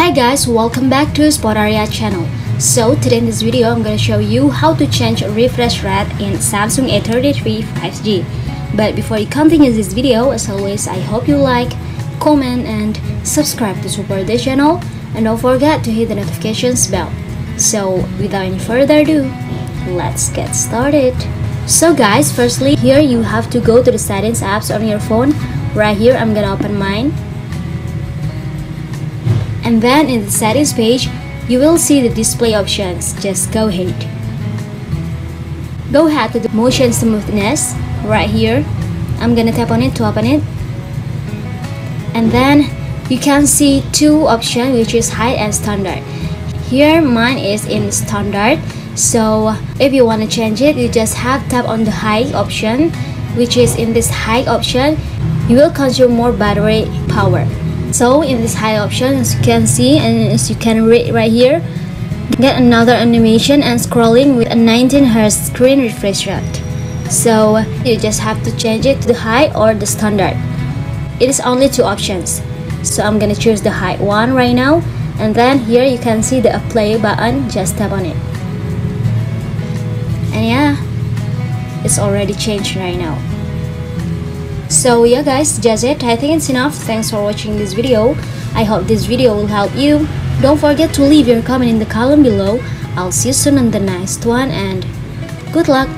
Hi guys, welcome back to Spotarya channel. So today in this video, I'm gonna show you how to change refresh rate in Samsung A33 5G. But before you continue this video, as always, I hope you like, comment, and subscribe to support this channel. And don't forget to hit the notifications bell. So without any further ado, let's get started. So guys, firstly, here you have to go to the settings apps on your phone. Right here, I'm gonna open mine and then in the settings page you will see the display options. Just go ahead. Go ahead to the motion smoothness right here. I'm gonna tap on it to open it. And then you can see two options which is high and standard. Here mine is in standard. So if you want to change it you just have tap on the high option which is in this high option. You will consume more battery power so in this high option as you can see and as you can read right here get another animation and scrolling with a 19 Hz screen refresh rate. So you just have to change it to the high or the standard. It is only two options. So I'm gonna choose the high one right now and then here you can see the play button. Just tap on it. And yeah it's already changed right now so yeah guys just it. I think it's enough. Thanks for watching this video. I hope this video will help you. Don't forget to leave your comment in the column below. I'll see you soon on the next one and good luck